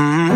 Mm-hmm.